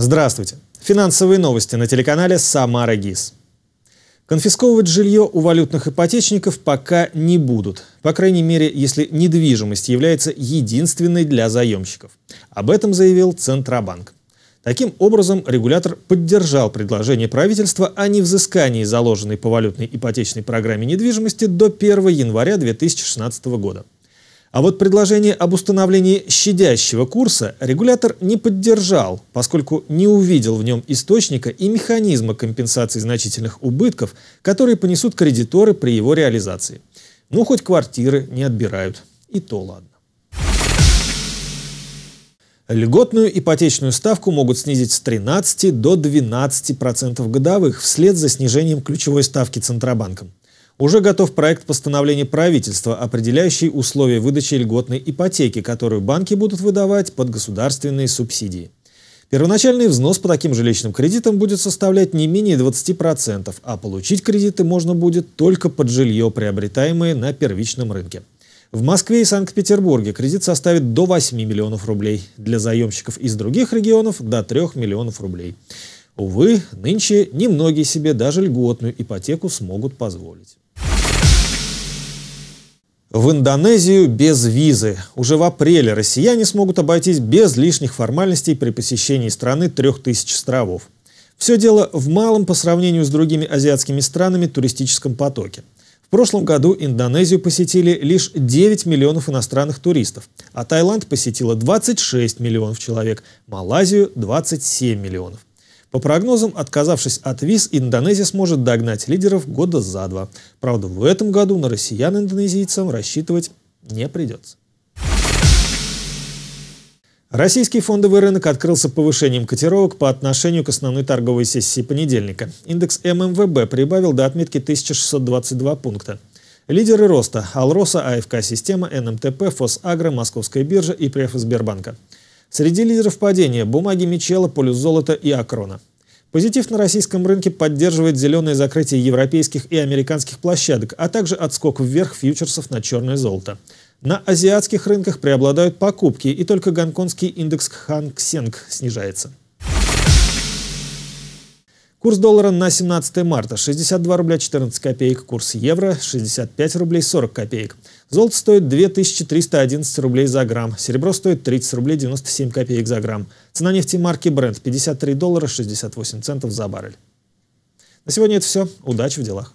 Здравствуйте. Финансовые новости на телеканале «Самара ГИС». Конфисковывать жилье у валютных ипотечников пока не будут. По крайней мере, если недвижимость является единственной для заемщиков. Об этом заявил Центробанк. Таким образом, регулятор поддержал предложение правительства о невзыскании заложенной по валютной ипотечной программе недвижимости до 1 января 2016 года. А вот предложение об установлении щадящего курса регулятор не поддержал, поскольку не увидел в нем источника и механизма компенсации значительных убытков, которые понесут кредиторы при его реализации. Ну, хоть квартиры не отбирают. И то ладно. Льготную ипотечную ставку могут снизить с 13 до 12% годовых вслед за снижением ключевой ставки Центробанком. Уже готов проект постановления правительства, определяющий условия выдачи льготной ипотеки, которую банки будут выдавать под государственные субсидии. Первоначальный взнос по таким жилищным кредитам будет составлять не менее 20%, а получить кредиты можно будет только под жилье, приобретаемое на первичном рынке. В Москве и Санкт-Петербурге кредит составит до 8 миллионов рублей, для заемщиков из других регионов до 3 миллионов рублей. Увы, нынче немногие себе даже льготную ипотеку смогут позволить. В Индонезию без визы. Уже в апреле россияне смогут обойтись без лишних формальностей при посещении страны 3000 островов. Все дело в малом по сравнению с другими азиатскими странами туристическом потоке. В прошлом году Индонезию посетили лишь 9 миллионов иностранных туристов, а Таиланд посетило 26 миллионов человек, Малайзию – 27 миллионов. По прогнозам, отказавшись от виз, Индонезия сможет догнать лидеров года за два. Правда, в этом году на россиян-индонезийцам рассчитывать не придется. Российский фондовый рынок открылся повышением котировок по отношению к основной торговой сессии понедельника. Индекс ММВБ прибавил до отметки 1622 пункта. Лидеры роста – Алроса, АФК Система, НМТП, Фосагро, Московская биржа и Преф Сбербанка. Среди лидеров падения – бумаги Мичела, Полюс золота и Акрона. Позитив на российском рынке поддерживает зеленое закрытие европейских и американских площадок, а также отскок вверх фьючерсов на черное золото. На азиатских рынках преобладают покупки, и только гонконгский индекс Ханг Сенг снижается. Курс доллара на 17 марта 62 рубля 14 копеек, курс евро 65 рублей 40 копеек. Золото стоит 2311 рублей за грамм, серебро стоит 30 рублей 97 копеек за грамм. Цена нефти марки Brent 53 доллара 68 центов за баррель. На сегодня это все. Удачи в делах.